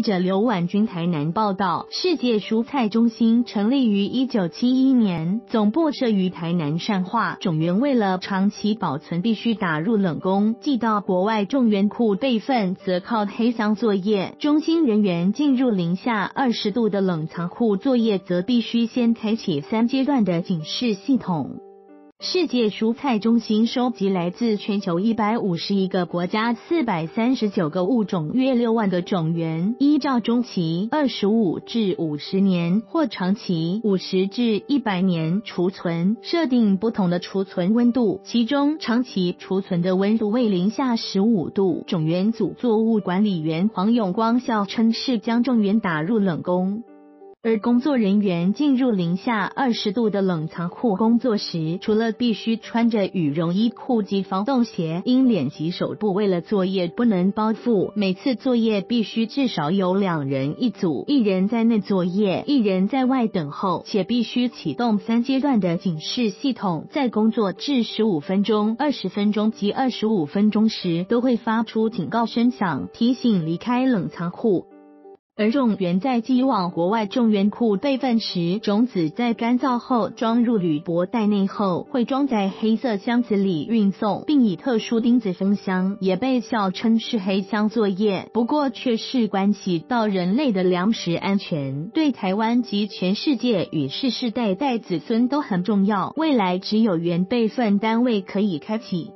记者刘婉君台南报道，世界蔬菜中心成立于一九七一年，总部设于台南善化种园，为了长期保存，必须打入冷宫，寄到国外种园库备份，则靠黑箱作业。中心人员进入零下二十度的冷藏库作业，则必须先开启三阶段的警示系统。世界蔬菜中心收集来自全球一百五十一个国家四百三十九个物种，约六万个种源，依照中期二十五至五十年或长期五十至一百年储存，设定不同的储存温度。其中，长期储存的温度为零下十五度。种源组作物管理员黄永光笑称，是将种源打入冷宫。而工作人员进入零下二十度的冷藏库工作时，除了必须穿着羽绒衣裤及防冻鞋，因脸及手部为了作业不能包覆，每次作业必须至少有两人一组，一人在内作业，一人在外等候，且必须启动三阶段的警示系统，在工作至十五分钟、二十分钟及二十五分钟时，都会发出警告声响，提醒离开冷藏库。而种源在寄往国外种源库备份时，种子在干燥后装入铝箔袋内后，会装在黑色箱子里运送，并以特殊钉子封箱，也被笑称是黑箱作业。不过，却是关系到人类的粮食安全，对台湾及全世界与世世代代子孙都很重要。未来只有原备份单位可以开启。